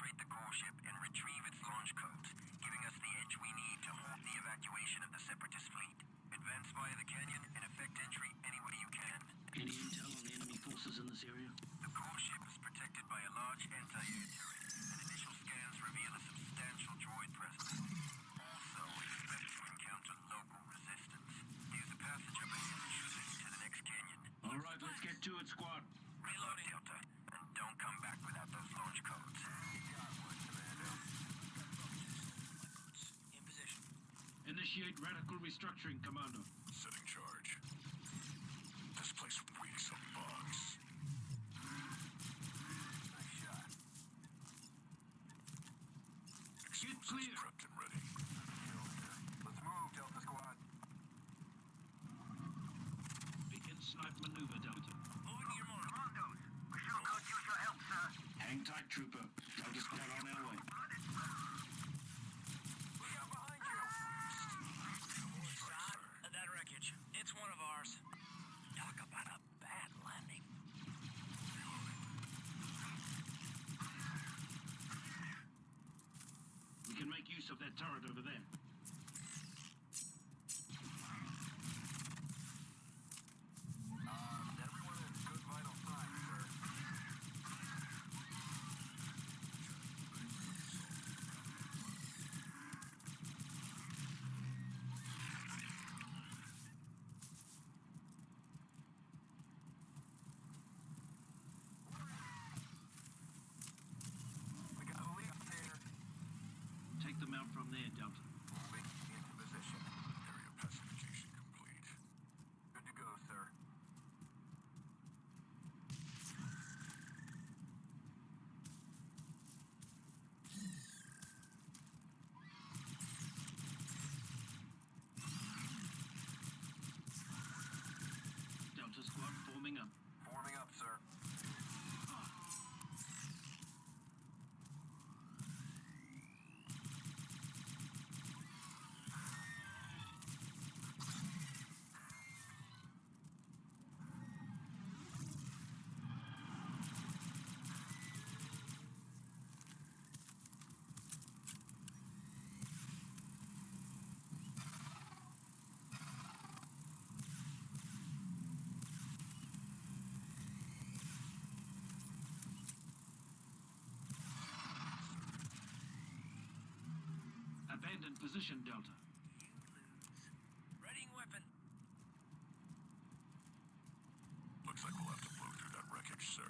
infiltrate the core ship and retrieve its launch codes, giving us the edge we need to halt the evacuation of the Separatist fleet. Advance via the canyon and effect entry any way you can. Any intel on the enemy forces in this area? The core ship is protected by a large anti-air turret, and initial scans reveal a substantial droid presence. Also, expect to encounter local resistance. Use the passage up ahead and shoot it to the next canyon. All right, let's get to it, squad. Initiate radical restructuring, Commander. Setting charge. This place reeks of bugs. Nice shot. Explosives clear. prepped and ready. Let's move, Delta Squad. Begin snipe maneuver, Delta. Moving to your mark. Commandos, we sure could use your help, sir. Hang tight, Trooper. Delta squad on our way. Look out behind you! Shot that wreckage. It's one of ours. Talk about a bad landing. We can make use of that turret over there. Land position, Delta. You lose. Reading weapon. Looks like we'll have to blow through that wreckage, sir.